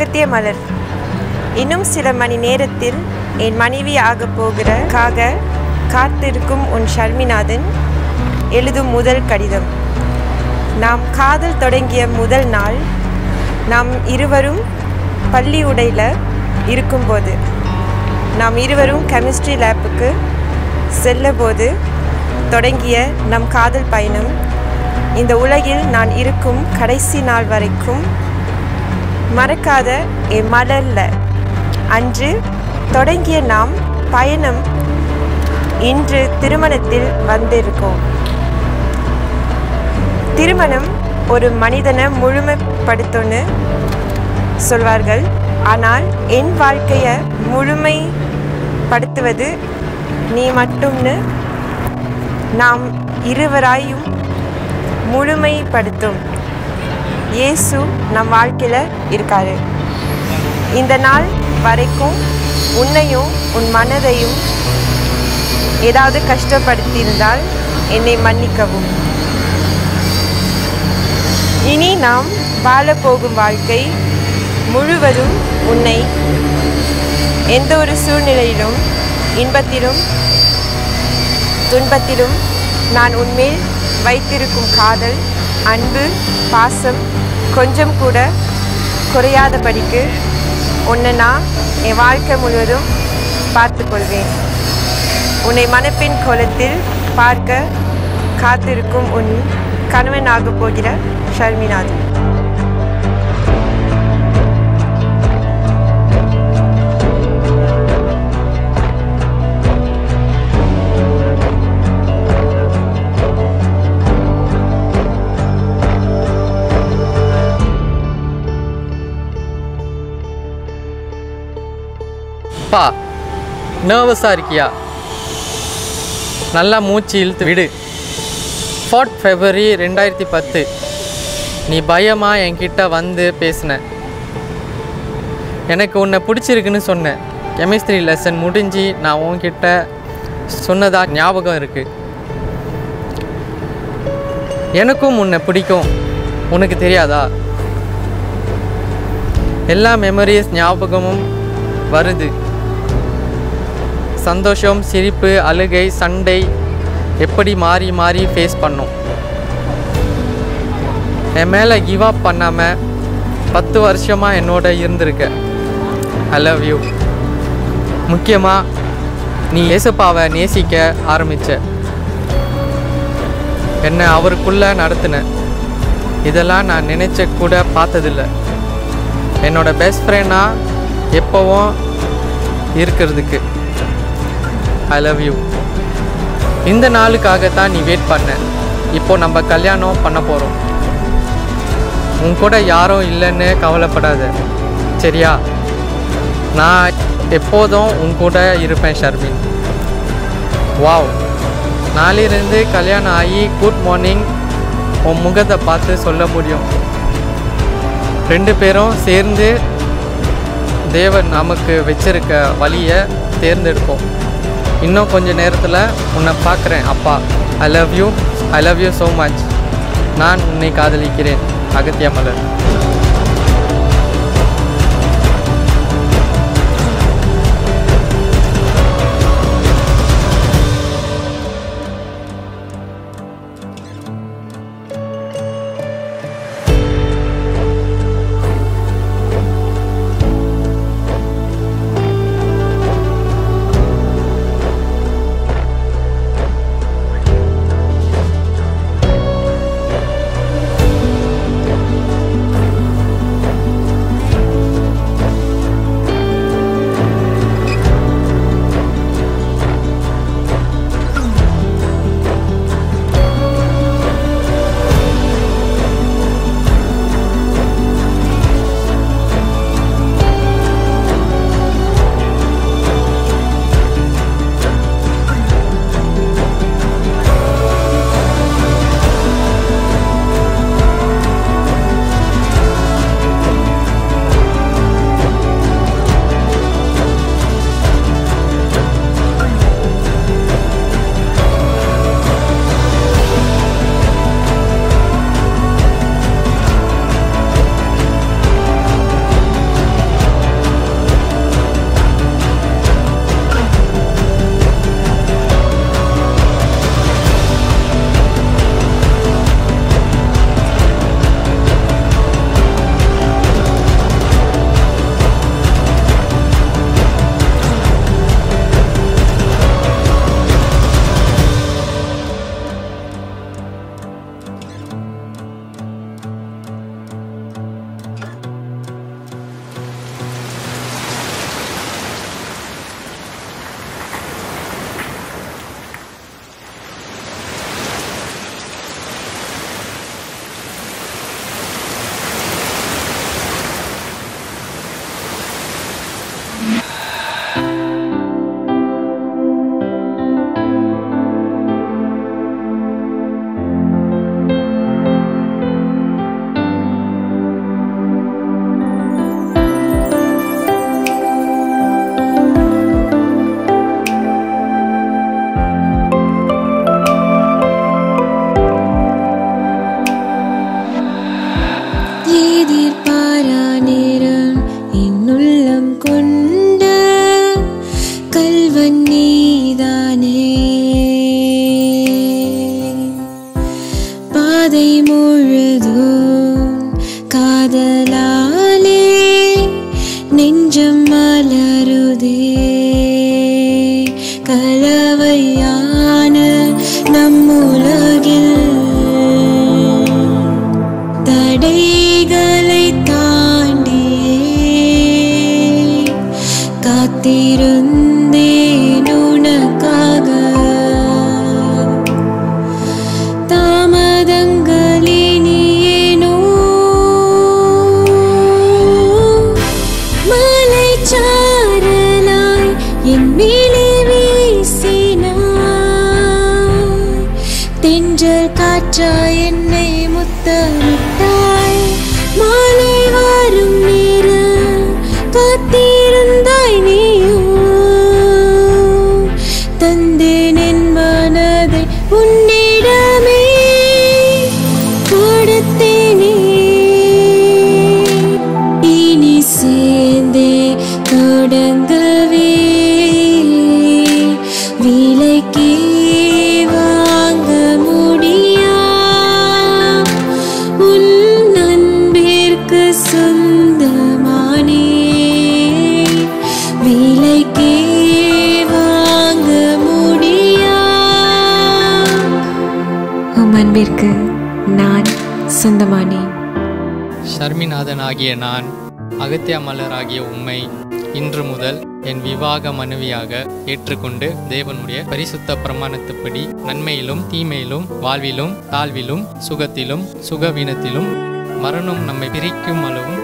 அகத்திய மலர். இன்னும் சில மணி நேரத்தில் என் மனைவி ஆகப் போகிறக்காக காத்திருக்கும் உன் ஷர்மிநாதன் எழுதும் முதல் கடிதம். நாம் காதல் தொடங்கிய முதல் நாள் நாம் இருவரும் பள்ளி உடையில் இருக்கும்போது. நாம் இருவரும் கெமிஸ்ட்ரி லேப்புக்கு செல்லபோது தொடங்கிய நம் காதல் பயணம். இந்த உலகில் நான் இருக்கும் கடைசி நாள் வரைக்கும் மறக்காத என் மலர்ல. அன்று தொடங்கிய நாம் பயணம் இன்று திருமணத்தில் வந்திருக்கோம். திருமணம் ஒரு மனிதனை முழுமைப்படுத்தும்னு சொல்வார்கள். ஆனால் என் வாழ்க்கையை முழுமைப்படுத்துவது நீ மட்டும்னு நாம் இருவராயும் முழுமைப்படுத்தும். இயேசு நம் வாழ்க்கையில் இருக்காரு. இந்த நாள் வரைக்கும் உன்னையும் உன் மனதையும் ஏதாவது கஷ்டப்படுத்தியிருந்தால் என்னை மன்னிக்கவும். இனி நாம் வாழப்போகும் வாழ்க்கை முழுவதும் உன்னை எந்த ஒரு சூழ்நிலையிலும் இன்பத்திலும் துன்பத்திலும் நான் உன்மேல் வைத்திருக்கும் காதல் அன்பு பாசம் கொஞ்சம் கூட குறையாதபடிக்கு உன்னை நான் என் வாழ்க்கை முழுவதும் பார்த்துக்கொள்வேன். உன்னை மணப்பெண் கோலத்தில் பார்க்க காத்திருக்கும் உன் கணவனாக போகிற ஷர்மிநாதன் அப்பா நர்வஸாக இருக்கியா? நல்லா மூச்சு இழுத்து விடு. ஃபோர்த் ஃபெப்ரவரி ரெண்டாயிரத்தி பத்து. நீ பயமாக என்கிட்ட வந்து பேசின. எனக்கு உன்னை பிடிச்சிருக்குன்னு சொன்னேன் கெமிஸ்ட்ரி லெசன் முடிஞ்சு நான் உன்கிட்ட சொன்னதா ஞாபகம் இருக்குது எனக்கும் உன்னை பிடிக்கும். உனக்கு தெரியாதா? எல்லா மெமரிஸ் ஞாபகமும் வருது. சந்தோஷம் சிரிப்பு அழுகை சண்டை எப்படி மாறி மாறி ஃபேஸ் பண்ணும்? என் மேலே கிவ் அப் பண்ணாமல் பத்து வருஷமாக என்னோட இருந்திருக்க. ஐ லவ் யூ முக்கியமாக நீ ஏசப்பாவை நேசிக்க ஆரம்பித்த என்னை அவருக்குள்ளே நடத்தின. இதெல்லாம் நான் நினச்ச கூட பார்த்ததில்ல. என்னோட பெஸ்ட் ஃப்ரெண்டாக எப்போவும் இருக்கிறதுக்கு. ஐ லவ் யூ இந்த நாளுக்காக தான் நீ வெயிட் பண்ண. இப்போ நம்ம கல்யாணம் பண்ண போகிறோம் உன் கூட யாரும் இல்லைன்னு கவலைப்படாத. சரியா? நான் எப்போதும் உன் கூட இருப்பேன் ஷர்மின். வாவ். நாளிலிருந்து கல்யாணம் ஆகி குட் மார்னிங் உன் முகத்தை பார்த்து சொல்ல முடியும். ரெண்டு பேரும் சேர்ந்து தேவன் நமக்கு வச்சிருக்க வழியை தேர்ந்தெடுப்போம். இன்னும் கொஞ்ச நேரத்தில் உன்னை பார்க்குறேன் அப்பா. I love you I love you so much நான் உன்னை காதலிக்கிறேன் அகத்திய மலர் அன்பிற்கு நான் சொந்தமானேன். ஷர்மிநாதனாகிய நான் அகத்தியா மலராகிய உம்மை இன்று முதல் என் விவாக மனைவியாக ஏற்றுக்கொண்டு தேவனுடைய பரிசுத்த பிரமாணத்துப்படி நன்மையிலும் தீமையிலும் வாழ்விலும் தாழ்விலும் சுகத்திலும் சுகவீனத்திலும் மரணம் நம்மை பிரிக்கும் அளவும்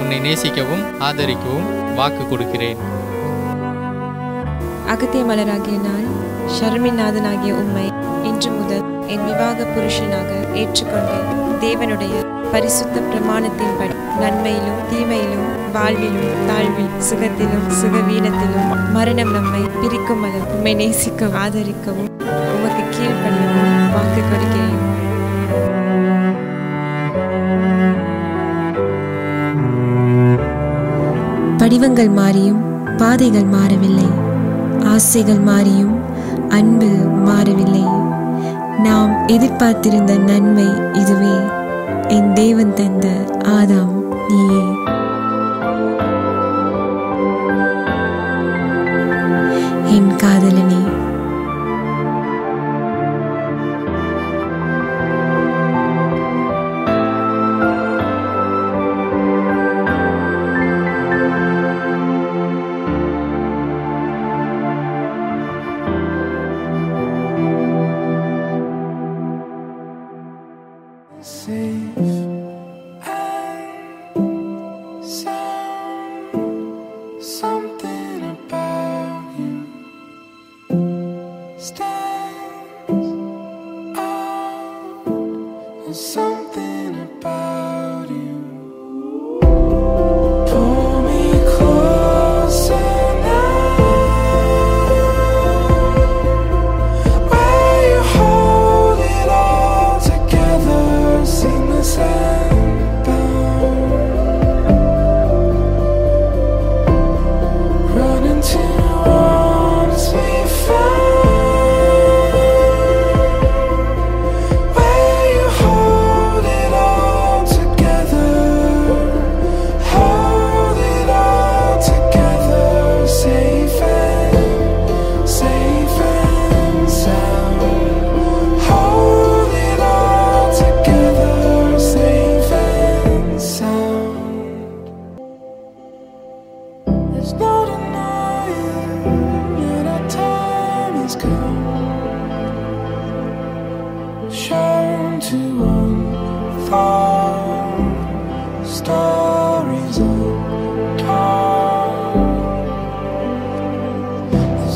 உன்னை நேசிக்கவும் ஆதரிக்கவும் வாக்கு கொடுக்கிறேன். அகத்திய மலராகிய நான் ஷர்மிநாதனாகிய உம்மை இன்று முதல் என் விவாக புருஷனாக ஏற்றுக்கொண்டு தேவனுடைய பரிசுத்த பிரமாணத்தின்படி நன்மையிலும் தீமையிலும் வாழ்விலும் தாழ்வில் சுகத்திலும் சுகவீனத்திலும் மரணம் நம்மை பிரிக்கும் அளவு உண்மை நேசிக்கவும் ஆதரிக்கவும் உமக்கு கீழ்ப்படியவும் வாக்கு கொடுக்கிறேன். படிவங்கள் மாறியும் பாதைகள் மாறவில்லை. ஆசைகள் மாறியும் அன்பு மாறவில்லை. நாம் எதிர்பார்த்திருந்த நன்மை இதுவே. என் தேவன் தந்த ஆதாம் நீயே.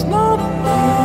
It's not enough.